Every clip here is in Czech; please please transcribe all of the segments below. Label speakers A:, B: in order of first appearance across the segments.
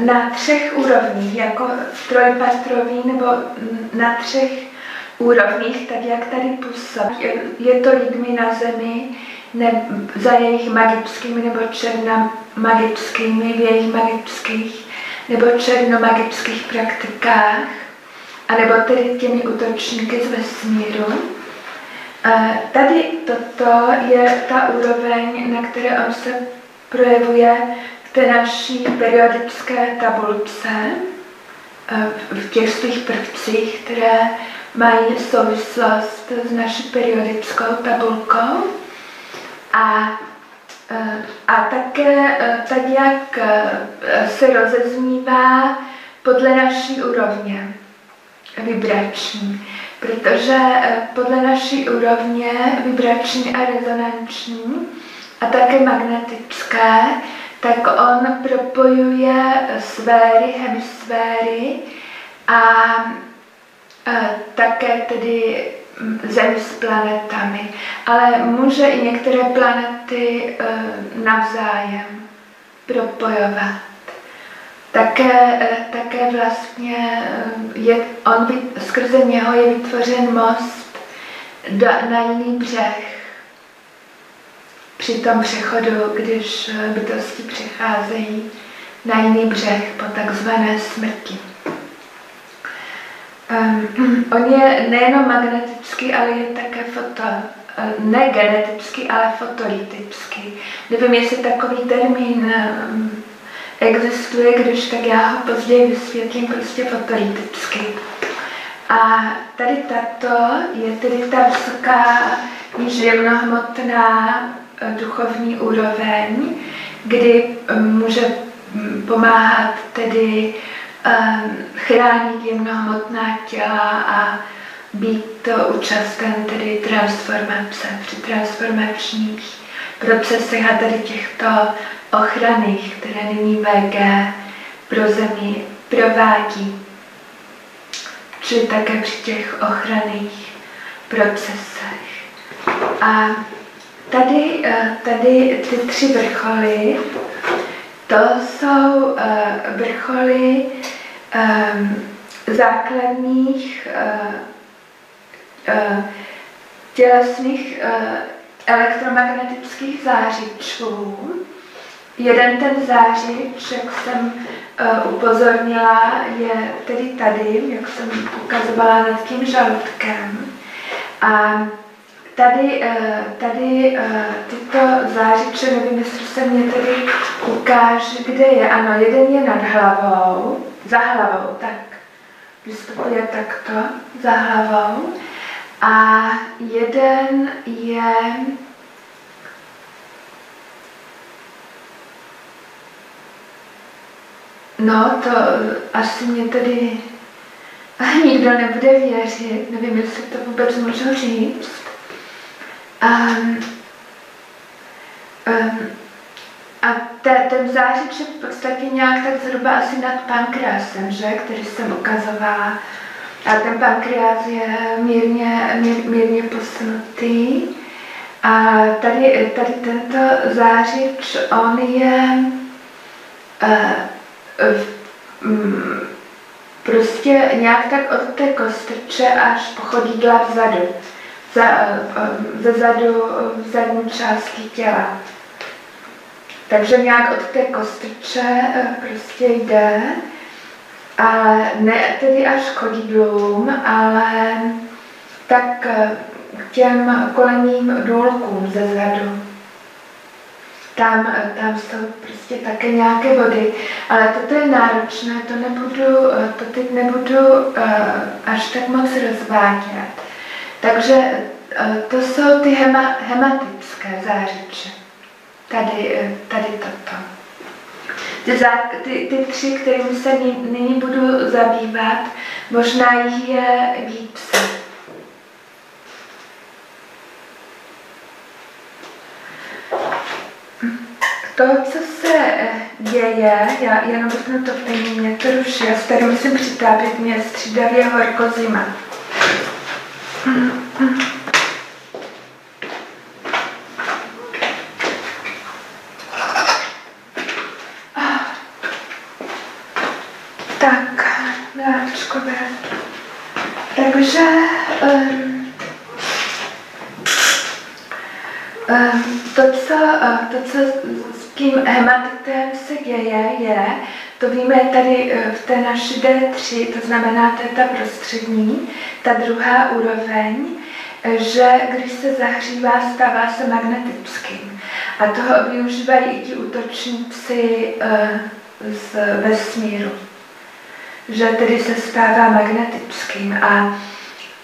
A: na třech úrovních, jako trojpatrový nebo na třech úrovních, tak jak tady působí. Je to lidmi na zemi, ne, za jejich magickými nebo černomagickými, v jejich magických nebo černomagických praktikách, anebo tedy těmi útočníky z vesmíru. Tady toto je ta úroveň, na které on se projevuje té naší periodické tabulce, v těch svých prvcích, které mají souvislost s naší periodickou tabulkou. A, a také tak, jak se rozeznívá podle naší úrovně vibrační protože eh, podle naší úrovně vibrační a rezonanční a také magnetické, tak on propojuje sféry, hemisféry a, eh, také tedy Zem s planetami, ale může i některé planety eh, navzájem propojovat. Také, eh, také vlastně je, on, skrze něho je vytvořen most na jiný břeh. Při tom přechodu, když eh, bytosti přecházejí na jiný břeh po takzvané smrti. Um, on je nejenom magnetický, ale je také foto, ne genetický, ale fotolitický. Nevím, jestli takový termín um, existuje, když tak já ho později vysvětlím prostě fotoliticky. A tady tato je tedy ta vysoká, již jemnohmotná eh, duchovní úroveň, kdy eh, může hm, pomáhat tedy um, chránit jemnohmotná těla a být to účasten tedy transformace při transformačních procesech a tady těchto ochranných, které nyní VG pro zemi provádí, čili také při těch ochranných procesech. A tady, eh, tady ty tři vrcholy, to jsou eh, vrcholy ehm, základních eh, tělesných elektromagnetických zářičů, Jeden ten zářič, jak jsem upozornila, je tedy tady, jak jsem ukazovala nad tím žaludkem. A tady, uh, tady uh, tyto zářiče, nevím, jestli se mě tedy ukáže, kde je. Ano, jeden je nad hlavou, za hlavou, tak vystupuje takto, za hlavou. A jeden je No, to asi mě tedy nikdo nebude věřit, nevím, jestli to vůbec můžu říct. Um, um, a te, ten zářič je v podstatě nějak tak zhruba asi nad pankreasem, že, který jsem ukazovala. A ten pankreas je mírně, mír, mírně posunutý. A tady, tady tento zářič, on je uh, Mm, prostě nějak tak od té kostrče až po chodidla vzadu, za, eh, eh, ze zadu v zadní části těla. Takže nějak od té kostrče eh, prostě jde, a ne tedy až k chodidlům, ale tak k těm kolenním důlkům ze zadu tam, tam jsou prostě také nějaké body, ale toto je náročné, to nebudu, to teď nebudu eh, až tak moc rozvádět. Takže eh, to jsou ty hema, hematické zářiče. Tady, eh, tady toto. Ty, zá, ty, ty tři, kterými se nyní budu zabývat, možná jich je více. To, co se eh, děje, já jenom vypnu to plnění, mě to ruší, já se tady musím přitápět, mě střídavě horko zima. Tak, miláčkové. Takže um, um, to, co, uh, to, co s tím hematitem se děje, je, to víme tady uh, v té naší D3, to znamená, to je ta prostřední, ta druhá úroveň, že když se zahřívá, stává se magnetickým. A toho využívají i ti útočníci uh, z vesmíru že tedy se stává magnetickým. A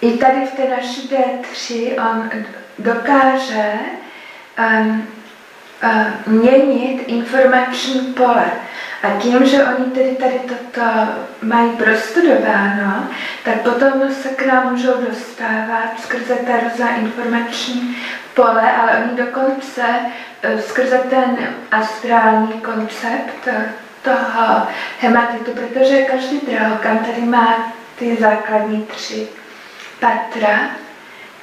A: i tady v té naší D3 on dokáže uh, měnit informační pole. A tím, že oni tedy tady toto mají prostudováno, tak potom se k nám můžou dostávat skrze ta různá informační pole, ale oni dokonce uh, skrze ten astrální koncept toho hematitu, protože každý drahokam tady má ty základní tři patra,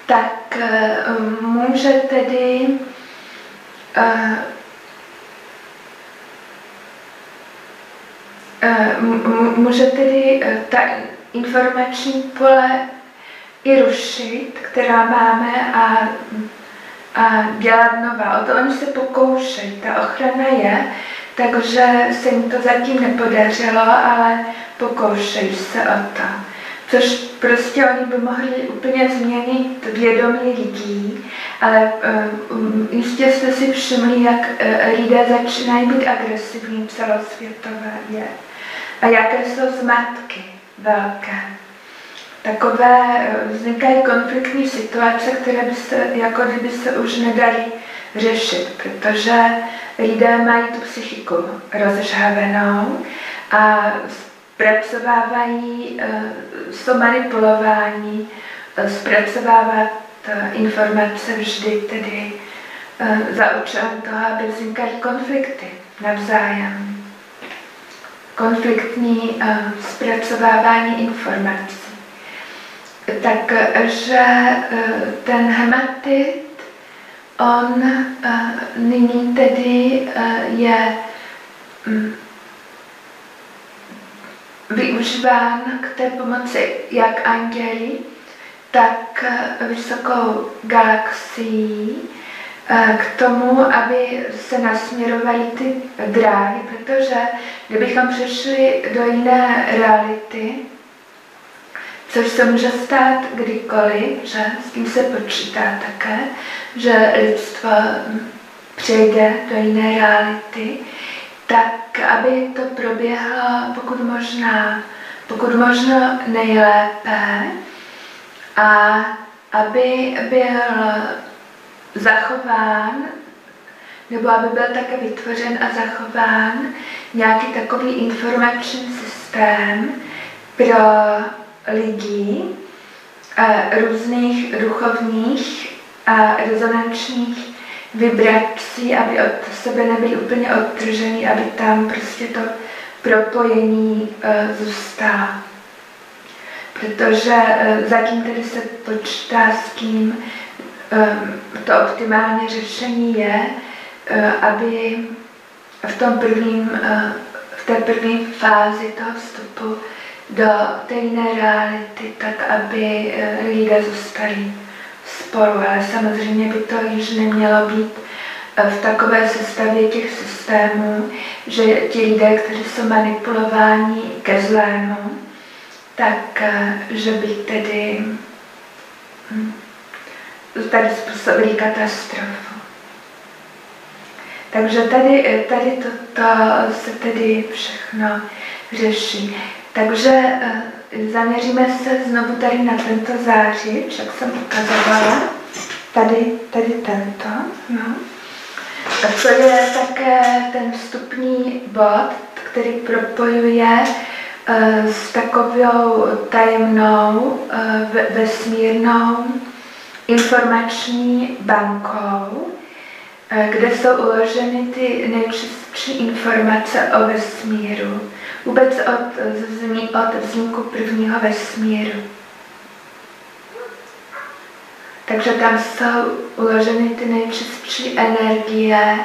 A: tak uh, může tedy uh, uh, může tedy uh, ta informační pole i rušit, která máme a, a dělat nová. O to oni se pokoušejí. Ta ochrana je, takže se jim to zatím nepodařilo, ale pokoušejí se o to. Což prostě oni by mohli úplně změnit vědomí lidí, ale um, jistě jste si všimli, jak lidé začínají být agresivní celosvětově a jaké jsou zmatky velké. Takové uh, vznikají konfliktní situace, které by se, jako kdyby se už nedali řešit, protože lidé mají tu psychiku rozžhavenou a zpracovávají, eh, jsou manipulováni, eh, zpracovávat eh, informace vždy tedy za účelem toho, aby vznikaly konflikty navzájem. Konfliktní zpracovávání informací. Takže ten hematit On nyní tedy je um, využíván k té pomoci jak anděli, tak vysokou galaxií k tomu, aby se nasměrovaly ty dráhy, protože kdybychom přešli do jiné reality, což se může stát kdykoliv, že s tím se počítá také, že lidstvo přejde do jiné reality, tak aby to proběhlo pokud možná, pokud možno nejlépe a aby byl zachován nebo aby byl také vytvořen a zachován nějaký takový informační systém pro lidí eh, různých duchovních a rezonančních vibrací, aby od sebe nebyli úplně odtržený, aby tam prostě to propojení uh, zůstalo. Protože uh, zatím tedy se počítá s tím, to optimální řešení je, uh, aby v tom prvním, uh, v té první fázi toho vstupu do té jiné reality, tak aby uh, lidé zůstali spolu, ale samozřejmě by to již nemělo být eh, v takové sestavě těch systémů, že ti lidé, kteří jsou manipulováni ke zlému, tak eh, že by tedy hm, tady způsobili katastrofu. Takže tady, eh, tady toto se tedy všechno řeší. Takže Zaměříme se znovu tady na tento zářič, jak jsem ukazovala. Tady, tady tento. No. A to je také ten vstupní bod, který propojuje uh, s takovou tajemnou vesmírnou informační bankou, uh, kde jsou uloženy ty nejčistší informace o vesmíru vůbec od, od vzniku prvního vesmíru. Takže tam jsou uloženy ty nejčistší energie,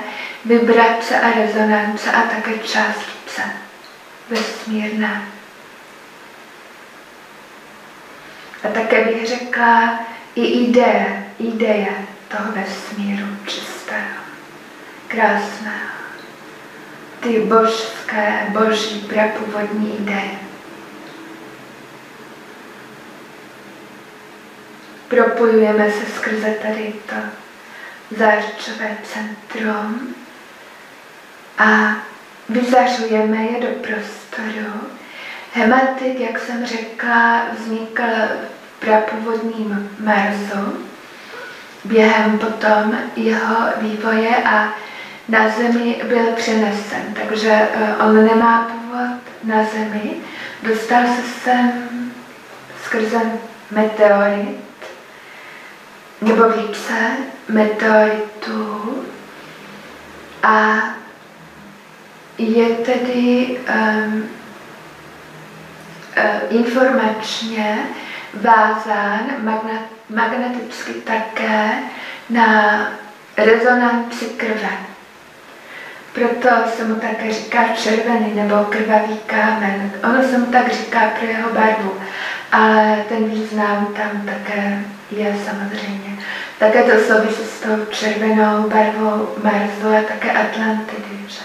A: vibrace a rezonance a také částice vesmírné. A také bych řekla i ideje, ideje toho vesmíru čistého, krásného. Ty božské, boží, prapůvodní ideje. Propojujeme se skrze tady to zářčové centrum a vyzařujeme je do prostoru. Hematik, jak jsem řekla, vznikl prapůvodním Marsu během potom jeho vývoje a na Zemi byl přenesen, takže eh, on nemá původ na Zemi. Dostal se sem skrze meteorit, nebo více meteoritů a je tedy um, informačně vázán magnet, magneticky také na rezonanci krve. Proto se mu také říká červený nebo krvavý kámen. Ono se mu tak říká pro jeho barvu, ale ten význam tam také je samozřejmě. Také to souvisí s tou červenou barvou Marsu a také Atlantidy. Že?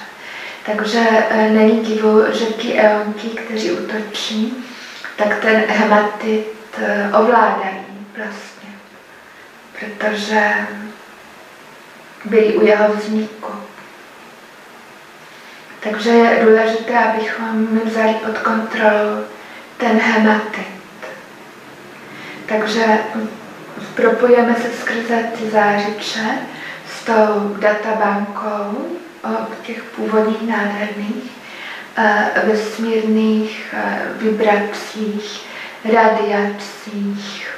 A: Takže e, není divu, že ti eonky, kteří útočí, tak ten hematit ovládají vlastně, protože byli u jeho vzniku. Takže je důležité, abychom vzali pod kontrolu ten hematit. Takže propojeme se skrze ty zářiče s tou databankou o těch původních nádherných uh, vesmírných uh, vibracích, radiacích,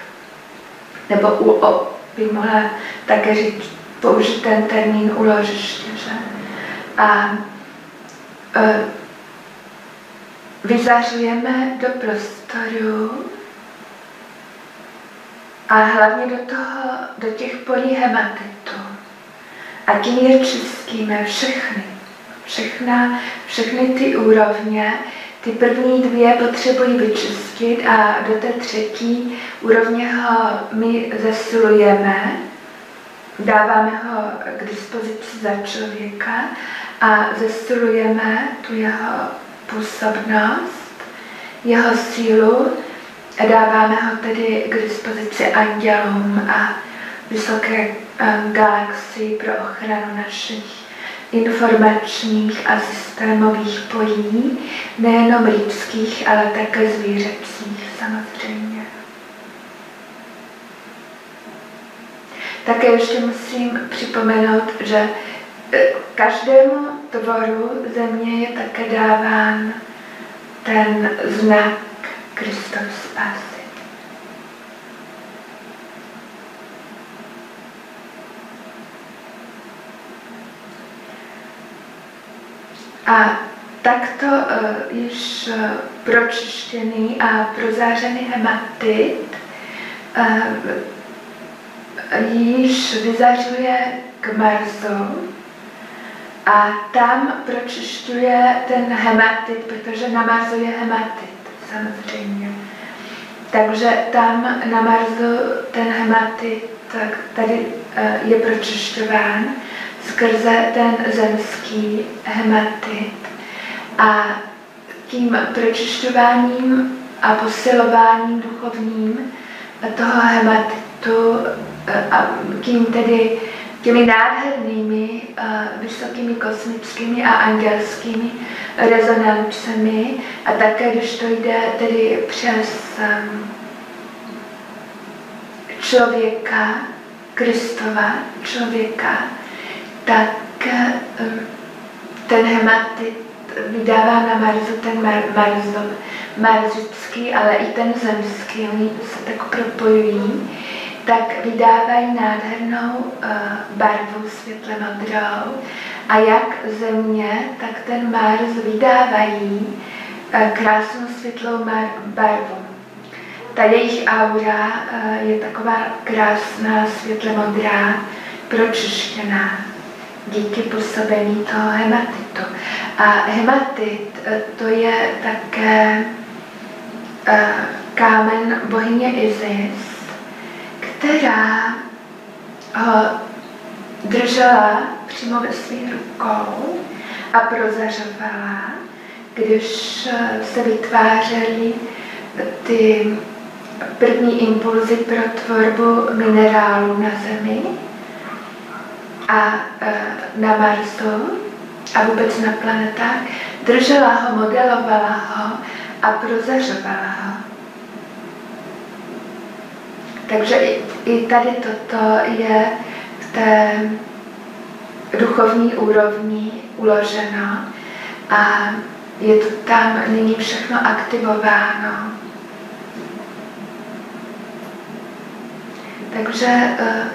A: nebo u, o, by mohla také říct, použít ten termín uložiště, že? A uh, vyzařujeme do prostoru a hlavně do, toho, do těch polí hematitu. A tím je čistíme všechny. Všechna, všechny ty úrovně, ty první dvě potřebují vyčistit a do té třetí úrovně ho my zesilujeme, dáváme ho k dispozici za člověka a zesilujeme tu jeho působnost, jeho sílu a dáváme ho tedy k dispozici andělům a vysoké um, galaxii pro ochranu našich informačních a systémových polí, nejenom lidských, ale také zvířecích samozřejmě. Také ještě musím připomenout, že e, každému tvoru země je také dáván ten znak Kristov spásy. A takto uh, již uh, pročištěný a prozářený hematit uh, již vyzařuje k Marsu a tam pročišťuje ten hematit, protože na Marsu je hematit samozřejmě. Takže tam na Marsu ten hematit tady eh, je pročišťován skrze ten zemský hematit. A tím pročišťováním a posilováním duchovním toho hematitu eh, a tím tedy těmi nádhernými uh, vysokými kosmickými a angelskými rezonancemi a také, když to jde tedy přes um, člověka, Kristova člověka, tak um, ten hematit vydává na Marzu ten mar, marzo, marzický, ale i ten zemský, oni se tak propojují tak vydávají nádhernou uh, barvu světle modrou a jak země, tak ten Mars vydávají uh, krásnou světlou barvu. Ta jejich aura uh, je taková krásná světle modrá, pročištěná díky působení toho hematitu. A hematit to je také uh, kámen bohyně Isis, která ho držela přímo ve svých rukou a prozařovala, když se vytvářely ty první impulzy pro tvorbu minerálu na Zemi a e, na Marsu a vůbec na planetách, držela ho, modelovala ho a prozařovala ho. Takže i, i tady toto je v té duchovní úrovni uloženo a je to tam nyní všechno aktivováno. Takže eh,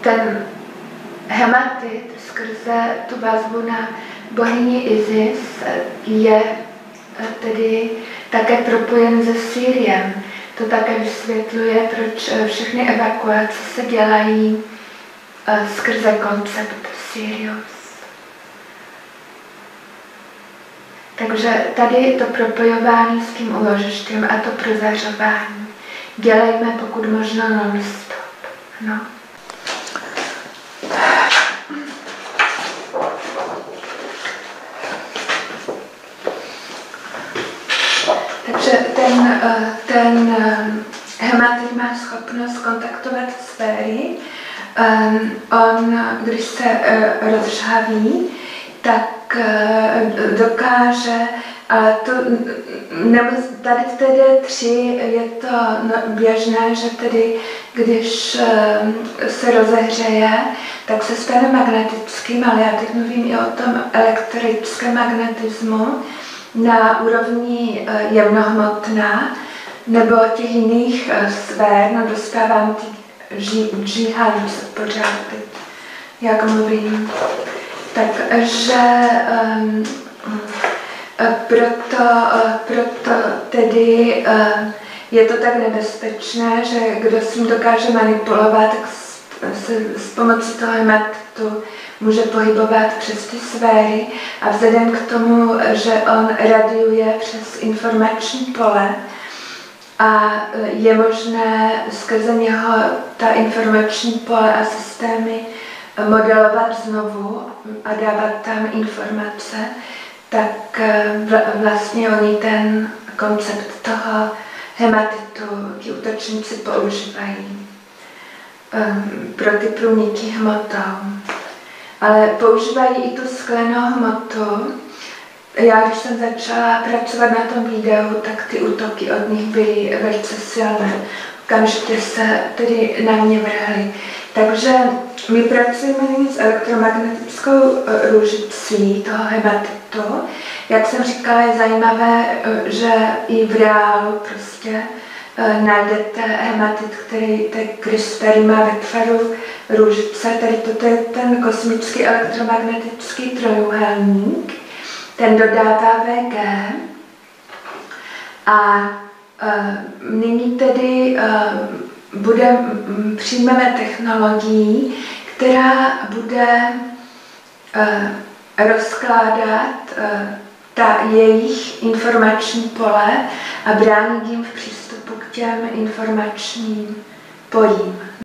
A: ten hematit skrze tu vazbu na bohyni Isis eh, je eh, tedy také propojen se Sýriem. To také vysvětluje, proč všechny evakuace se dělají skrze koncept Sirius. Takže tady to propojování s tím uložištěm a to prozařování dělejme pokud možno non-stop. No. Takže ten, eh, ten eh, hematit má schopnost kontaktovat sféry. Ehm, on, když se eh, rozžhaví, tak dokáže ale to, nebo tady v TD3 je to no, běžné, že tedy když se rozehřeje, tak se stane magnetickým, ale já teď mluvím i o tom elektrickém magnetismu na úrovni eh, jemnohmotná nebo těch jiných eh, sfér, no dostávám ty džíhání se pořád jak mluvím. Takže um, proto, eh, proto tedy eh, je to tak nebezpečné, že kdo s ním dokáže manipulovat, tak se s pomocí toho hematitu může pohybovat přes ty sféry a vzhledem k tomu, že on radiuje přes informační pole a eh, je možné skrze něho ta informační pole a systémy modelovat znovu a dávat tam informace, tak eh, vlastně oni ten koncept toho hematitu ti útočníci používají pro ty průniky hmotou. Ale používají i tu sklenou hmotu. Já, když jsem začala pracovat na tom videu, tak ty útoky od nich byly velice silné. Okamžitě se tedy na mě vrhly. Takže my pracujeme nyní s elektromagnetickou e, růžicí toho hematitu. Jak jsem říkala, je zajímavé, e, že i v reálu prostě najdete hematit, který, který má ve tvaru růžice. Tady toto je ten kosmický elektromagnetický trojuhelník. Ten dodává VG. A nyní tedy bude, přijmeme technologii, která bude uh, rozkládat uh, ta jejich informační pole a bránit jim v přístupu těm informačním polím.